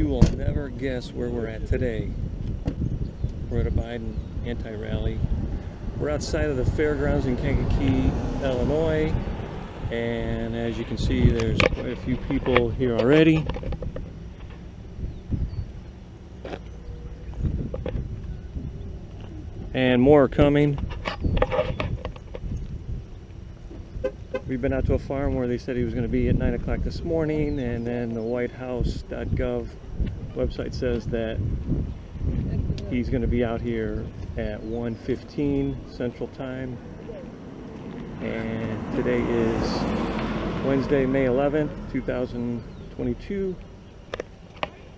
You will never guess where we're at today. We're at a Biden anti-rally. We're outside of the fairgrounds in Kankakee, Illinois. And as you can see, there's quite a few people here already. And more are coming. We've been out to a farm where they said he was going to be at 9 o'clock this morning, and then the whitehouse.gov website says that he's going to be out here at 1.15 Central Time. And today is Wednesday, May 11th, 2022.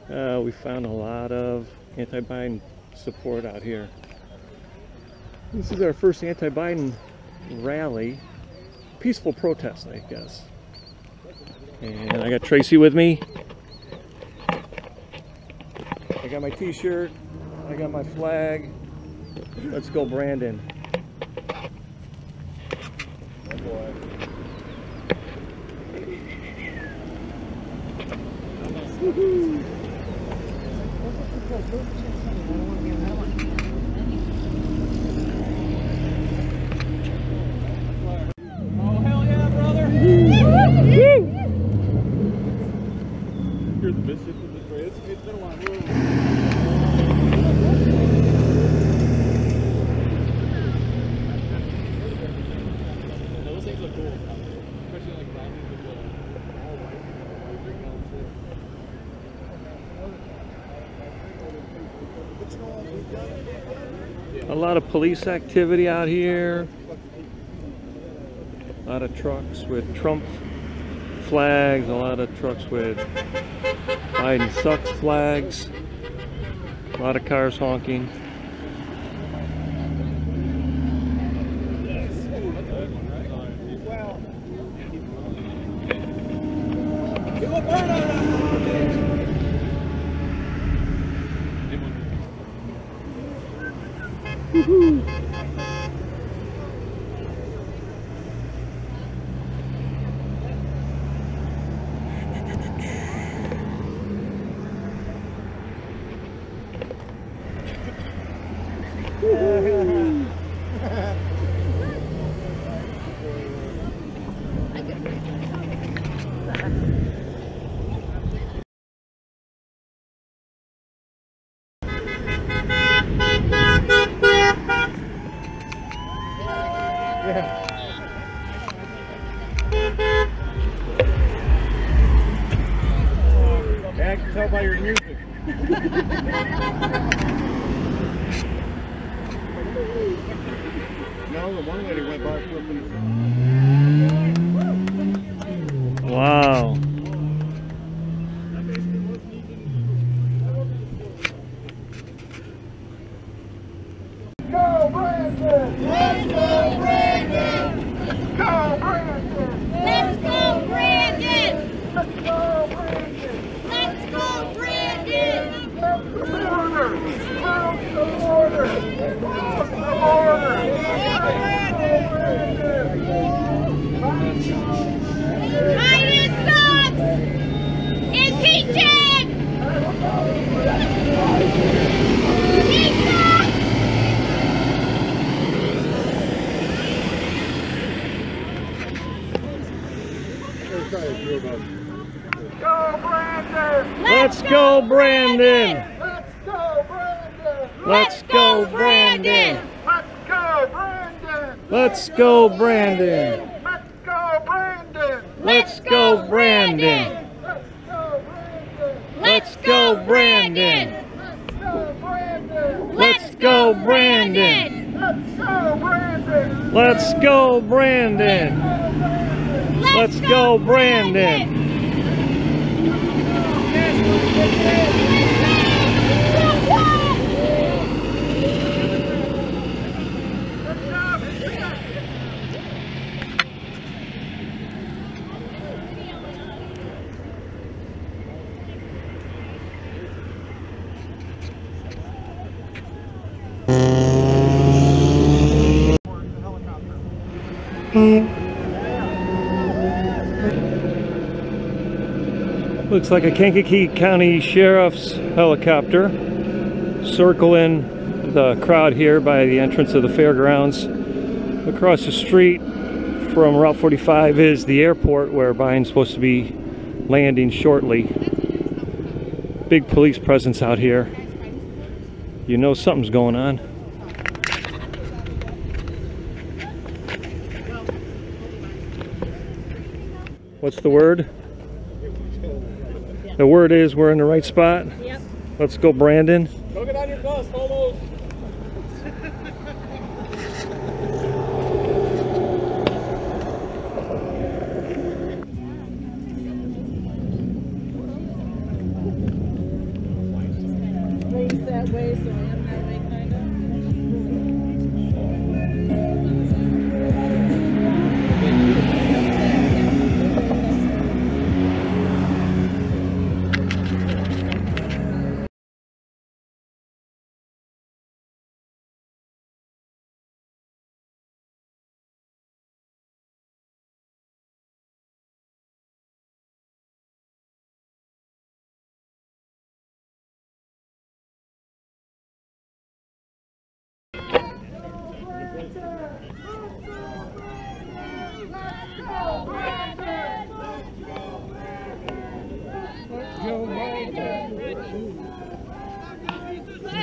Uh, we found a lot of anti-Biden support out here. This is our first anti-Biden rally peaceful protest, I guess. And I got Tracy with me. I got my t-shirt. I got my flag. Let's go, Brandon. Oh boy. You're the bishop of the praise. It's been a while. Those things look cool. Especially like riding with the all white everything else. A lot of police activity out here. A lot of trucks with Trump flags. A lot of trucks with Biden sucks flags. A lot of cars honking. Yeah, I can tell by your music. no, the one lady went by flipping. Wow. Go Brandon! Let's go Brandon! Go Brandon! Let's go, Brandon! Let's go Brandon! Let's go, Brandon! Cross the border! Cross the border! Cross the border! Biden sucks! Impeach him! He sucks! Go Brandon! Let's go, Brandon. Let's go Brandon! Let's go, Brandon. Let's go Brandon! Let's go, Brandon. Let's go Brandon! Let's go, Brandon. Let's go Brandon! Let's Let's go Brandon! go, Brandon. Let's go Brandon! Let's go, Brandon. Let's go, Brandon. Mm-hmm. Looks like a Kankakee County Sheriff's helicopter circling the crowd here by the entrance of the fairgrounds. Across the street from Route 45 is the airport where Biden's supposed to be landing shortly. Big police presence out here. You know something's going on. What's the word? The word is we're in the right spot. Yep. Let's go, Brandon. Don't get on your bus, homos. That way, so I am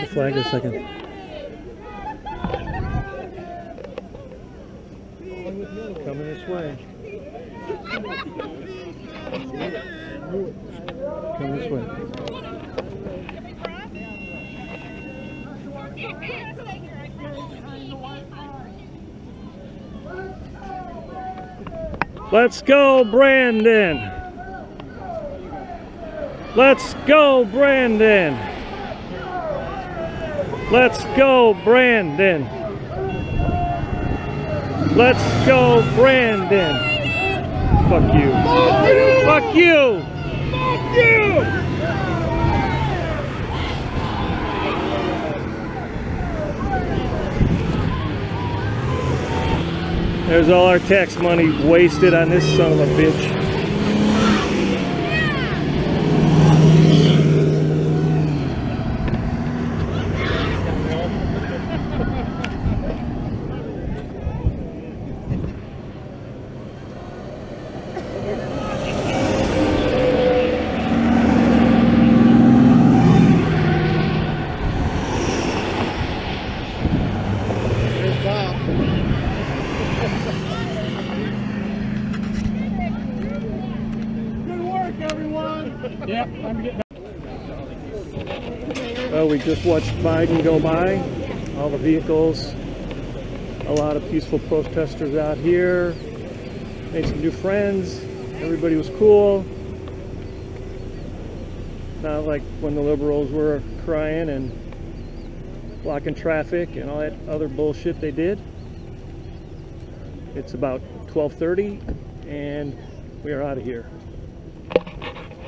flag a second. Coming this way. Come this way. Let's go, Brandon. Let's go, Brandon. Let's go, Brandon. Let's go, Brandon. Fuck you. Fuck you. Fuck you. There's all our tax money wasted on this son of a bitch. Well, we just watched Biden go by. All the vehicles. A lot of peaceful protesters out here. Made some new friends. Everybody was cool. Not like when the liberals were crying and blocking traffic and all that other bullshit they did. It's about 12:30 and we are out of here.